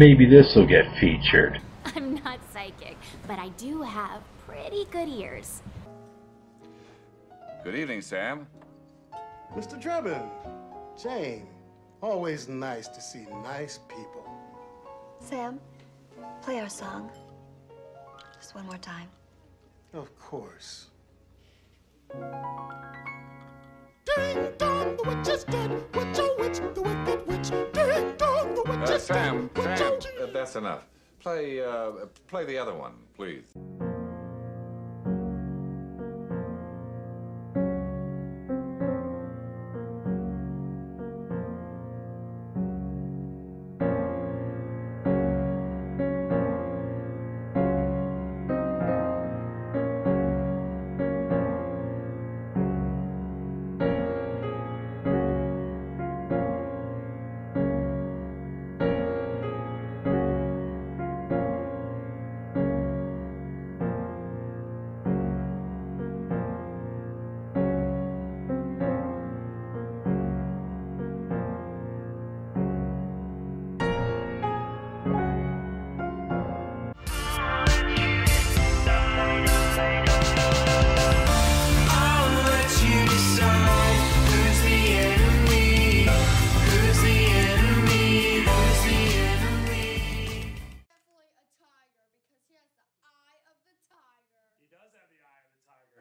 Maybe this'll get featured. I'm not psychic, but I do have pretty good ears. Good evening, Sam. Mr. Drebin, Jane, always nice to see nice people. Sam, play our song. Just one more time. Of course. Ding dong, the witch is dead. Witch, oh witch, the wicked witch. Ding dong, the witch Uh, is Sam, dead. Witch, Sam, oh uh, that's enough. Play, uh, play the other one, please.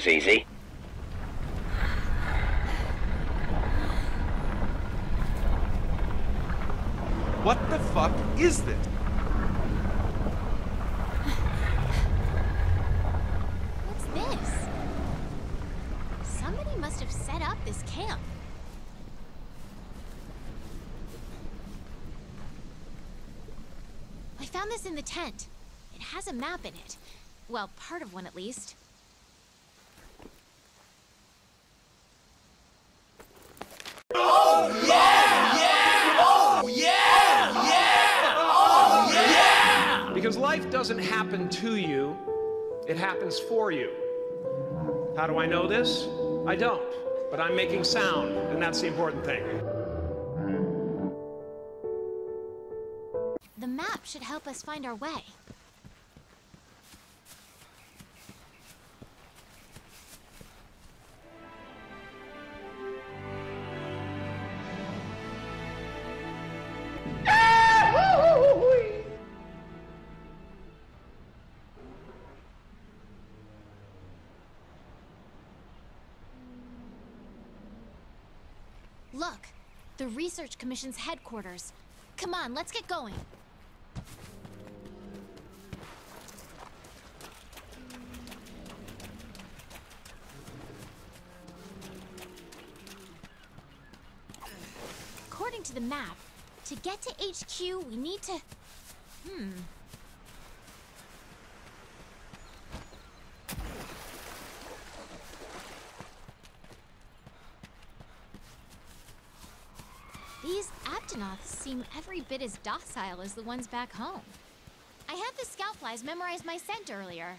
Was easy. What the fuck is this? What's this? Somebody must have set up this camp. I found this in the tent. It has a map in it. Well, part of one at least. Because life doesn't happen to you, it happens for you. How do I know this? I don't. But I'm making sound, and that's the important thing. The map should help us find our way. The Research Commission's headquarters. Come on, let's get going. According to the map, to get to HQ, we need to... Hmm. seem every bit as docile as the ones back home. I had the scout flies memorize my scent earlier.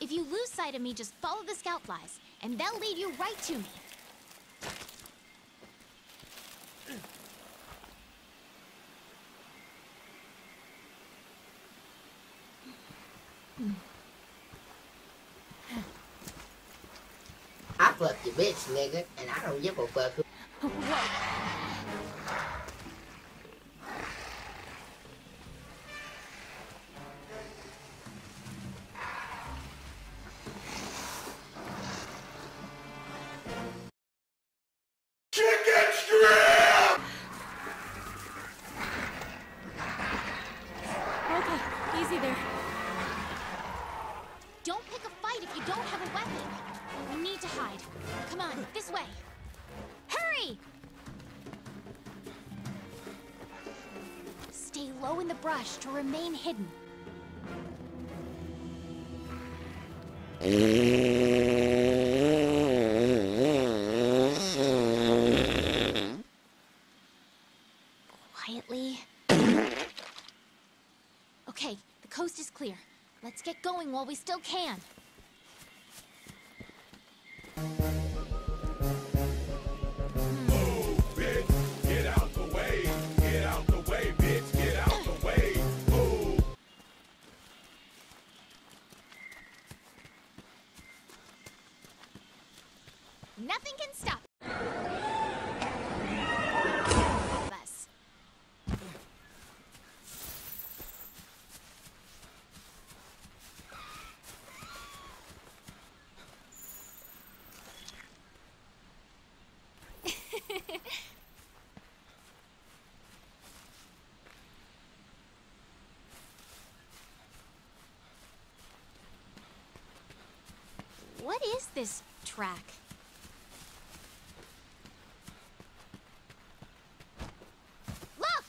If you lose sight of me, just follow the scout flies, and they'll lead you right to me. I fuck your bitch, nigga, and I don't give a fuck. Stay low in the brush to remain hidden. Quietly. Okay, the coast is clear. Let's get going while we still can. This track? Look!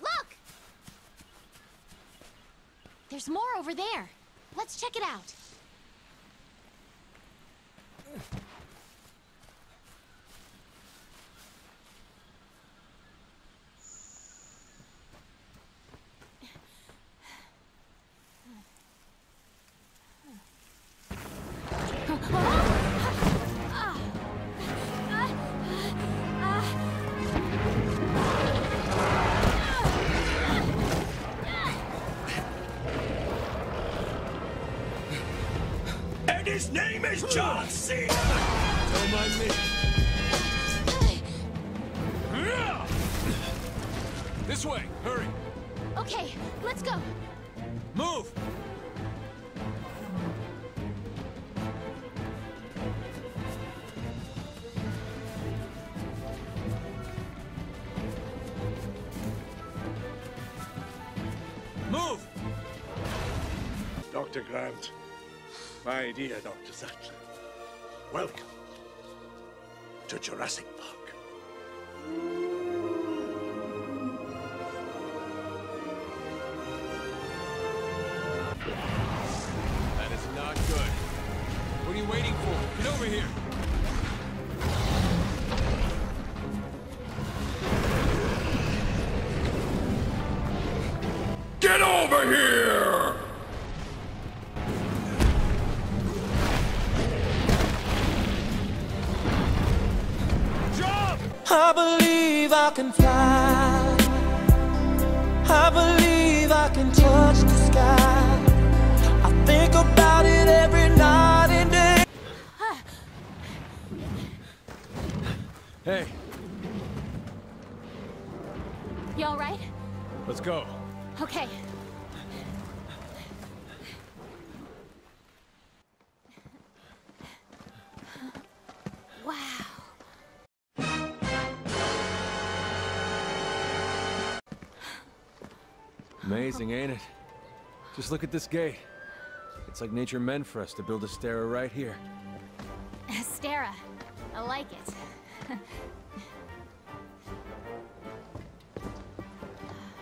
Look! There's more over there. Let's check it out. His name is John C. Don't mind me. This way, hurry. Okay, let's go. My dear Dr. Sattler, welcome to Jurassic Park. That is not good. What are you waiting for? Get over here! Get over here! Can fly. Amazing, ain't it? Just look at this gate. It's like nature meant for us to build Astera right here. Astera. I like it.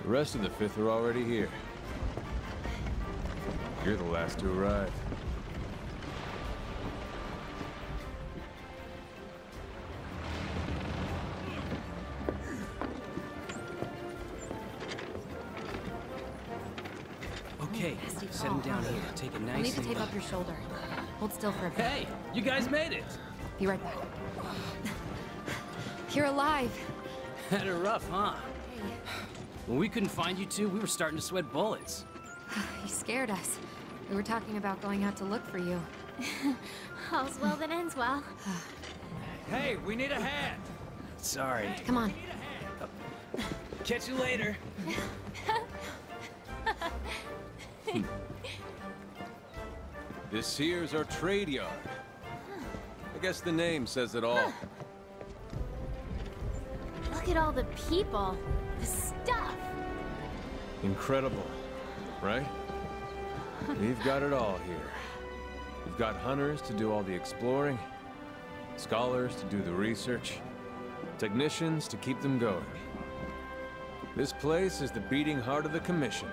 The rest of the fifth are already here. You're the last to arrive. To tape up your shoulder. Hold still for a bit. Hey, you guys made it. Be right back. You're alive. Had it rough, huh? When we couldn't find you two, we were starting to sweat bullets. You scared us. We were talking about going out to look for you. All's well that ends well. Hey, we need a hand. Sorry. Come on. Catch you later. This here's our trade yard. I guess the name says it all. Look at all the people. The stuff. Incredible, right? We've got it all here. We've got hunters to do all the exploring, scholars to do the research, technicians to keep them going. This place is the beating heart of the Commission.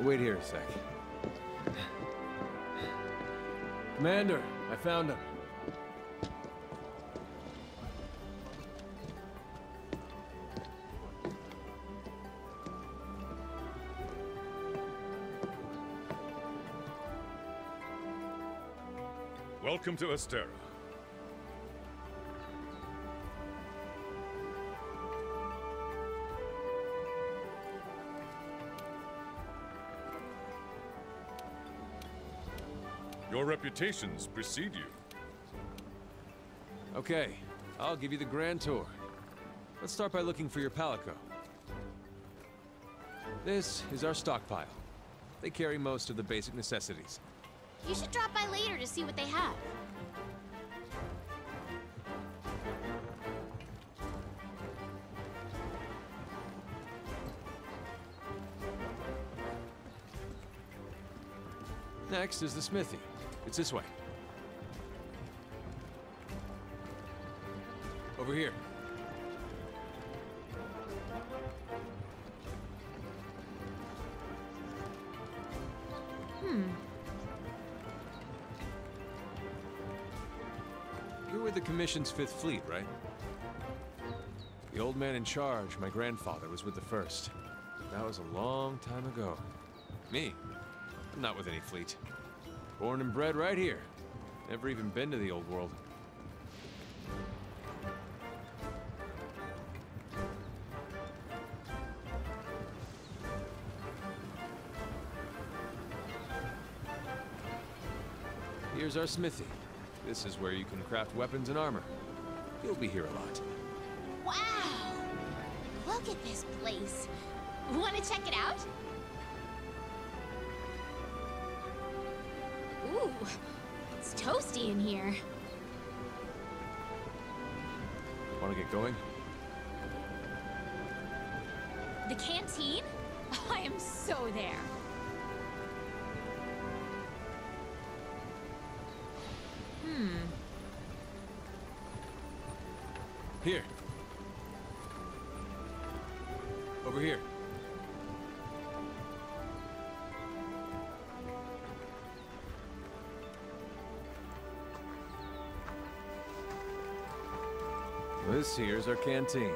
Wait here a sec. Commander, I found him. Welcome to Astera. Reputations precede you. Okay, I'll give you the grand tour. Let's start by looking for your Palico. This is our stockpile. They carry most of the basic necessities. You should drop by later to see what they have. Next is the smithy. It's this way. Over here. Hmm. You're with the Commission's Fifth Fleet, right? The old man in charge, my grandfather, was with the First. That was a long time ago. Me? I'm not with any fleet. Born and bred right here. Never even been to the old world. Here's our smithy. This is where you can craft weapons and armor. You'll be here a lot. Wow! Look at this place. Want to check it out? Ooh, it's toasty in here. Want to get going? The canteen? I am so there. Hmm. Here. Our canteen.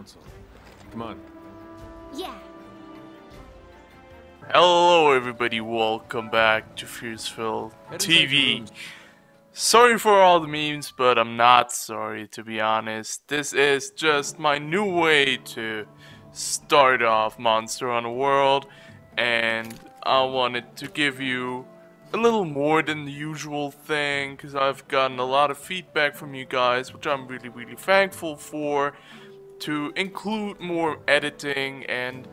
Council. Come on. Yeah. Hello everybody, welcome back to FiercePhil Head inside your TV. Sorry for all the memes, but I'm not sorry to be honest. This is just my new way to start off Monster Hunter World and I wanted to give you a little more than the usual thing because I've gotten a lot of feedback from you guys which I'm really really thankful for to include more editing and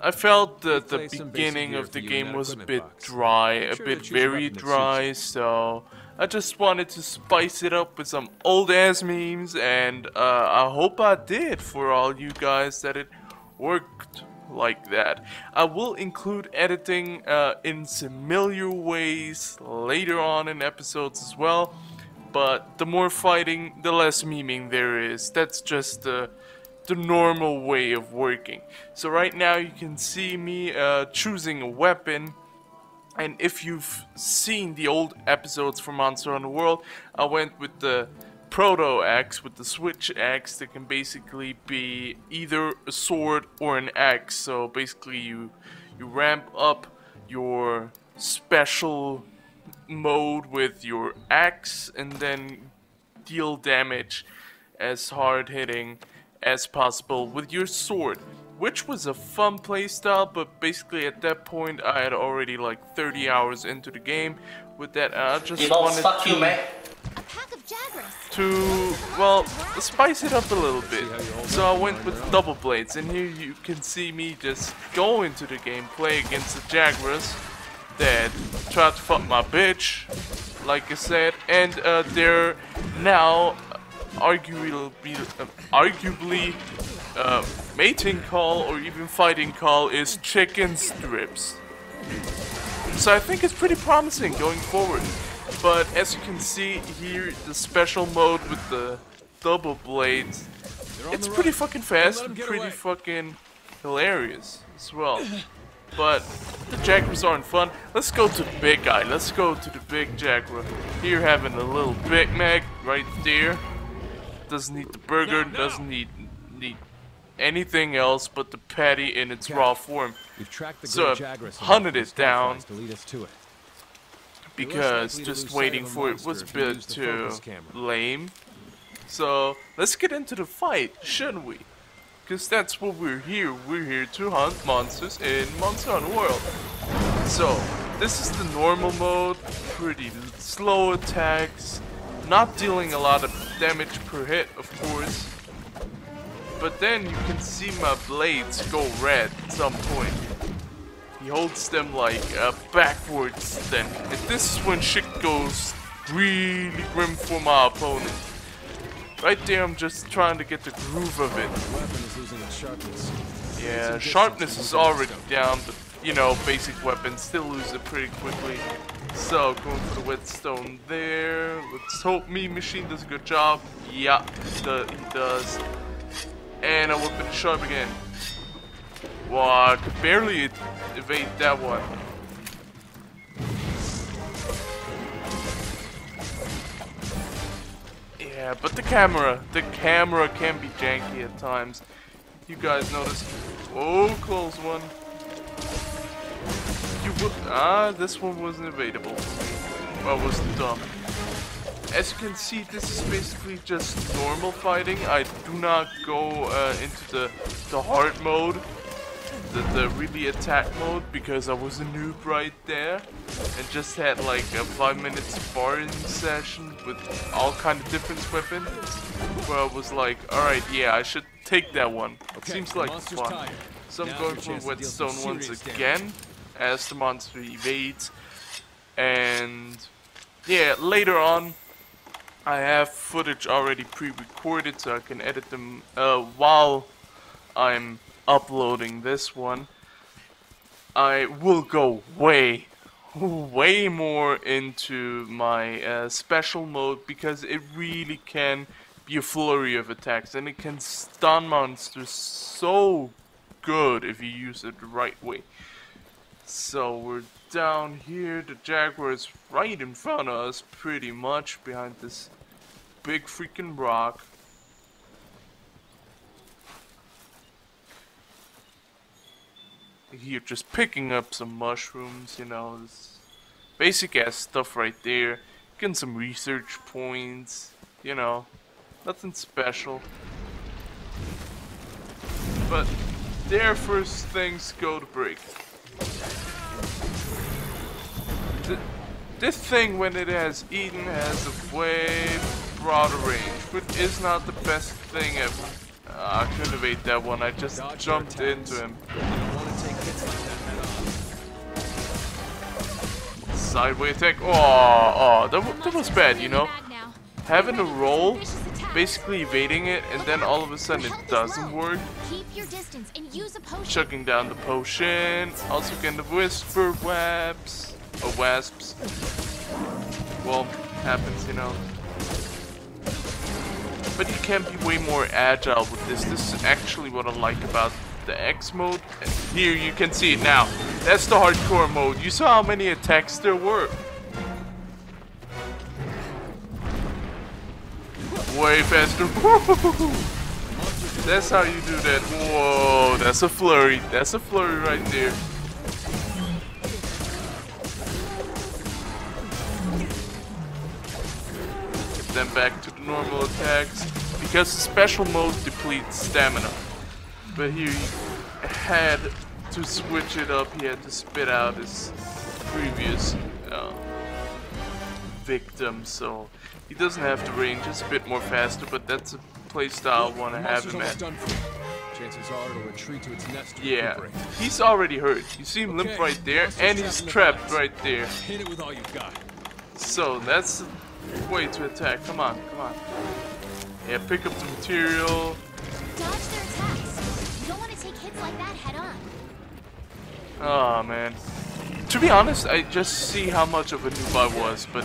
I felt that the placed some basic beginning of the game was a bit dry, a bit very weapon that suits dry, so I just wanted to spice it up with some old ass memes and uh, I hope I did for all you guys that it worked like that. I will include editing uh, in similar ways later on in episodes as well, but the more fighting, the less memeing there is. That's just the the normal way of working. So right now you can see me uh, choosing a weapon and if you've seen the old episodes from Monster Hunter World, I went with the Proto Axe, with the Switch Axe that can basically be either a sword or an axe. So basically you you ramp up your special mode with your axe and then deal damage as hard hitting as possible with your sword which was a fun playstyle, but basically at that point I had already like 30 hours into the game. With that, I just wanted to, you, man. to, well, spice it up a little bit. So I went with double blades, and here you can see me just go into the game, play against the Jagras that tried to fuck my bitch, like I said, and uh, they're now arguably, uh, arguably uh, mating call or even fighting call is chicken strips. So I think it's pretty promising going forward. But as you can see here, the special mode with the double blades, it's pretty fucking fast and pretty fucking hilarious as well. But the Jagras aren't fun. Let's go to the big guy. Let's go to the big Jagra. Here having a little Big Mac right there. Doesn't need the burger, doesn't need need anything else but the patty in its raw form. We've tracked the so great I've Jagras hunted it down to lead us to it. because just waiting for it was a bit too lame. So let's get into the fight, shouldn't we? Because that's what we're here. We're here to hunt monsters in Monster Hunter World. So this is the normal mode, pretty slow attacks, not dealing a lot of damage per hit, of course. But then you can see my blades go red at some point. He holds them like uh, backwards then. And this is when shit goes really grim for my opponent. Right there I'm just trying to get the groove of it. Weapon is losing its sharpness. Yeah, sharpness is already down, but you know, basic weapons still lose it pretty quickly. So, going for the whetstone there. Let's hope me machine does a good job. Yeah, the, he does. And a weapon sharp again. Wow, I could barely evade that one. Yeah, but the camera, the camera can be janky at times. You guys notice? Oh, close one. Would, ah, this one wasn't evadable. Well, was dumb. As you can see, this is basically just normal fighting. I do not go uh, into the the hard mode, the the really attack mode, because I was a noob right there, and just had like a five minute sparring session with all kind of different weapons, where I was like, all right, yeah, I should take that one. Okay, Seems like fun. So I'm going for chance to deal some whetstone once again. damage. As the monster evades, and yeah, later on. I have footage already pre-recorded so I can edit them uh, while I'm uploading this one. I will go way, way more into my uh, special mode because it really can be a flurry of attacks and it can stun monsters so good if you use it the right way. So we're down here, the Jagras is right in front of us pretty much behind this big freaking rock. Here just picking up some mushrooms, you know, basic ass stuff right there. Getting some research points, you know, nothing special. But there first things go to break. Th this thing, when it has eaten, has a way broader range, which is not the best thing ever. Uh, I couldn't ate that one, I just jumped into him. sideways attack. Oh, oh, that, that was bad, you know? Having a roll, basically evading it, and then all of a sudden it doesn't work. Keep your distance and use a potion. Chucking down the potion. Also getting the whisper wasps. Or wasps. Well, happens, you know. But you can be way more agile with this. This is actually what I like about the X mode. And here you can see it now. That's the hardcore mode. You saw how many attacks there were. Way faster. That's how you do that. Whoa, that's a flurry. That's a flurry right there. Get them back to the normal attacks. Because special mode depletes stamina. But here you had to switch it up. He had to spit out his previous uh, victim. So he doesn't have to range. It's a bit more faster. But that's a playstyle I want to have him at. Chances are it'll retreat to its nest Yeah, he's already hurt. You see him limp right there, monster's and he's trapped trapped right there. Hit it with all you've got. So that's the way to attack. Come on, come on. Yeah, pick up the material. Dodge their attacks. You don't want to take hits like that head on. Oh man. To be honest, I just see how much of a noob I was, but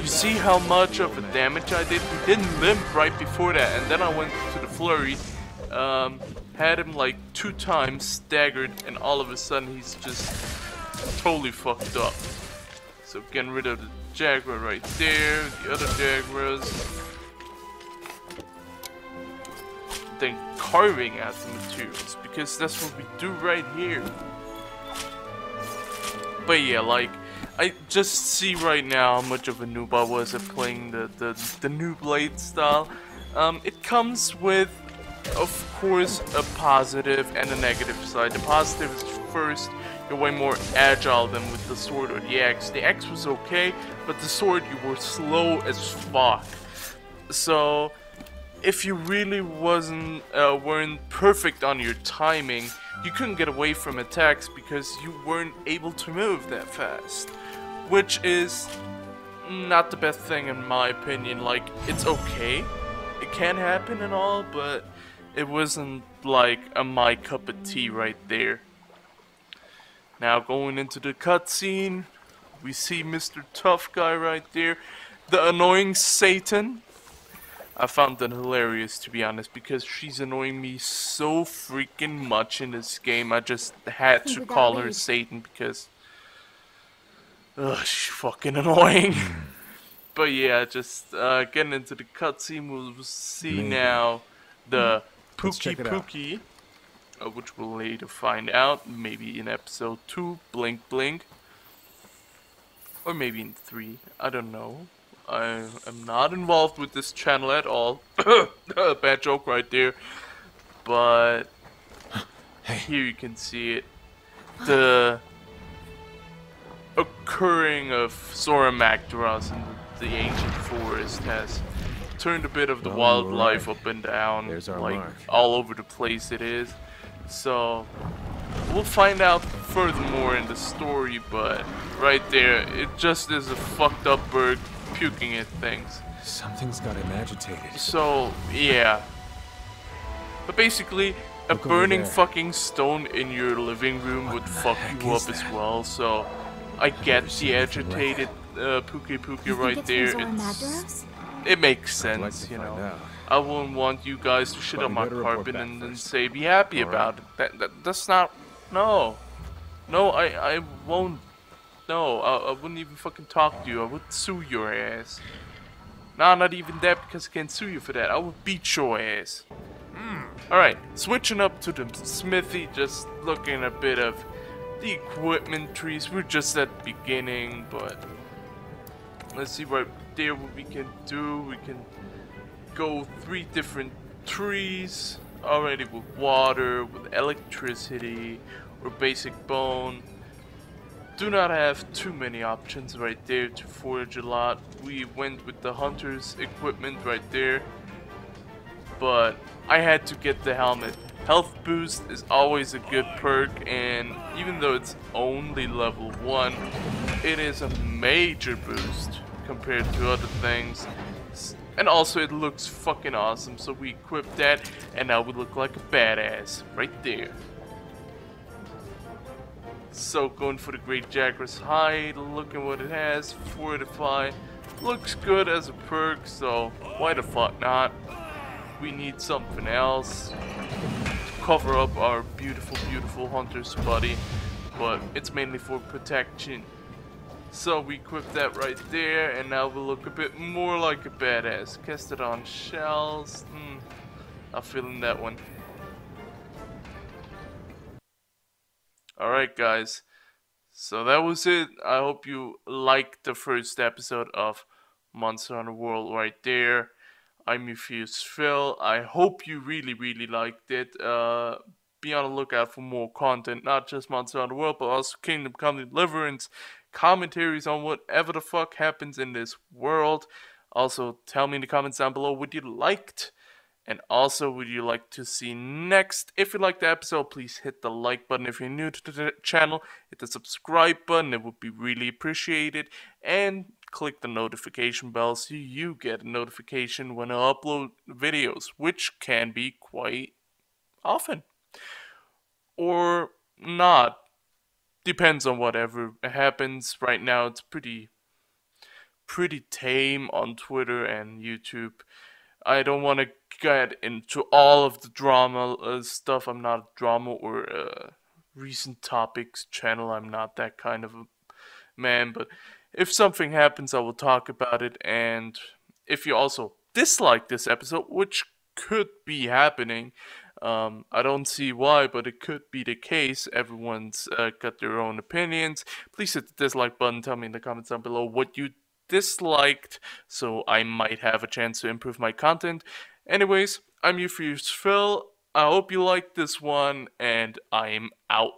you see how much of a damage I did? He didn't limp right before that, and then I went to the flurry, um, had him like two times, staggered, and all of a sudden he's just totally fucked up. So getting rid of the Jagras right there, the other Jagras. Then carving out the materials, because that's what we do right here. But yeah, like, I just see right now how much of a noob I was at playing the, the, the new Blade style. Um, it comes with, of course, a positive and a negative side. The positive is first, you're way more agile than with the sword or the axe. The axe was okay, but the sword you were slow as fuck. So, if you really wasn't uh, weren't perfect on your timing, you couldn't get away from attacks because you weren't able to move that fast, which is not the best thing in my opinion. Like it's okay, it can happen and all, but it wasn't like a my cup of tea right there. Now going into the cutscene, we see Mr. Tough Guy right there, the annoying Satan. I found that hilarious to be honest because she's annoying me so freaking much in this game. I just had to Without call her. Satan because ugh, she's fucking annoying. but yeah, just uh, getting into the cutscene, we'll see Maybe. now the Let's Pookie check it out. Pookie, uh, which we'll later find out, maybe in episode 2, Blink Blink. Or maybe in 3, I don't know. I am not involved with this channel at all. Bad joke right there. But here you can see it. The occurring of Zora Magdaros in the ancient forest has turned a bit of the Oh, wildlife right. up and down. There's our like mark. all over the place it is. So we'll find out furthermore in the story, but right there, it just is a fucked up bird puking at things. Something's got him agitated. So, yeah. But basically, a Look burning fucking stone in your living room would fuck you up as well, so I get the agitated uh, Pookie Pookie right there. It's, it makes sense, you know. I wouldn't want you guys to shit But on my better carpet and then say be happy All about it. That, that that's not no, no. I I won't. No, I, I wouldn't even fucking talk to you. I would sue your ass. Nah, not even that because I can't sue you for that. I would beat your ass. Hmm. Alright, switching up to the smithy, just looking a bit of the equipment trees. We're just at the beginning, but let's see right there what we can do. We can go three different trees already with water, with electricity, or basic bone. Do not have too many options right there to forage a lot. We went with the hunter's equipment right there but I had to get the helmet. Health boost is always a good perk, and even though it's only level 1, it is a major boost compared to other things. And also it looks fucking awesome, so we equip that and now we look like a badass right there. So going for the Great Jagras Hide, looking what it has, Fortify, looks good as a perk, so why the fuck not? We need something else to cover up our beautiful, beautiful Hunter's body, but it's mainly for protection. So we equip that right there, and now we look a bit more like a badass. Cast it on shells. Hmm, I'm feeling that one. Alright guys, so that was it. I hope you liked the first episode of Monster Hunter World right there. I'm Euphorious Phil. I hope you really, really liked it. Uh, be on the lookout for more content, not just Monster Hunter World, but also Kingdom Come Deliverance, commentaries on whatever the fuck happens in this world. Also, tell me in the comments down below what you liked and also, would you like to see next? If you liked the episode, please hit the like button. If you're new to the channel, hit the subscribe button. It would be really appreciated. And click the notification bell so you get a notification when I upload videos, which can be quite often. Or not. Depends on whatever happens. Right now, it's pretty, pretty tame on Twitter and YouTube. I don't want to get into all of the drama uh, stuff. I'm not a drama or uh, recent topics channel. I'm not that kind of a man. But if something happens, I will talk about it. And if you also dislike this episode, which could be happening, um, I don't see why, but it could be the case. Everyone's uh, got their own opinions. Please hit the dislike button. Tell me in the comments down below what you disliked so I might have a chance to improve my content. Anyways, I'm Euphorious Phil. I hope you liked this one, and I'm out.